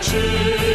是。